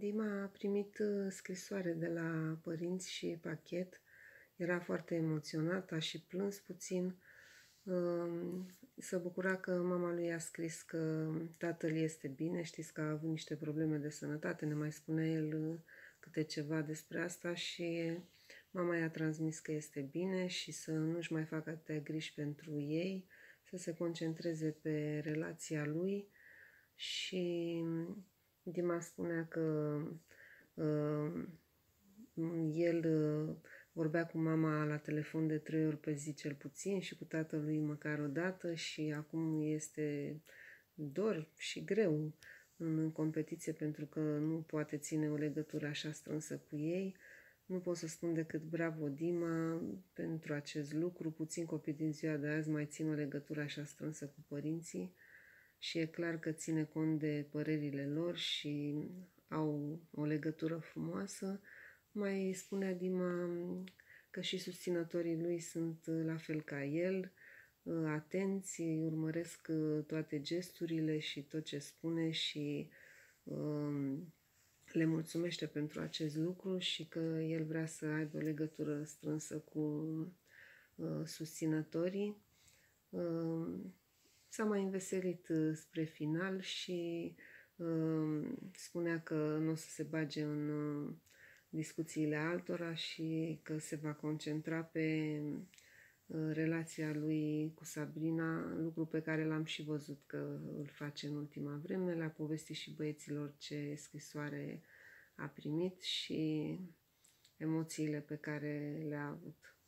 Dima a primit uh, scrisoare de la părinți și pachet. Era foarte emoționat, a și plâns puțin. Um, să bucura că mama lui a scris că tatăl este bine, știți că a avut niște probleme de sănătate, ne mai spune el uh, câte ceva despre asta și mama i-a transmis că este bine și să nu-și mai facă atâtea griji pentru ei, să se concentreze pe relația lui și Dima spunea că uh, el uh, vorbea cu mama la telefon de trei ori pe zi cel puțin și cu tatălui măcar o dată și acum este dor și greu în competiție pentru că nu poate ține o legătură așa strânsă cu ei. Nu pot să spun decât bravo Dima pentru acest lucru. Puțin copii din ziua de azi mai țin o legătură așa strânsă cu părinții și e clar că ține cont de părerile lor și au o legătură frumoasă. Mai spunea Dima că și susținătorii lui sunt la fel ca el, atenți, urmăresc toate gesturile și tot ce spune și um, le mulțumește pentru acest lucru și că el vrea să aibă o legătură strânsă cu uh, susținătorii. Uh, S-a mai înveselit uh, spre final și uh, spunea că nu o să se bage în uh, discuțiile altora și că se va concentra pe uh, relația lui cu Sabrina, lucru pe care l-am și văzut că îl face în ultima vreme. Le-a povestit și băieților ce scrisoare a primit și emoțiile pe care le-a avut.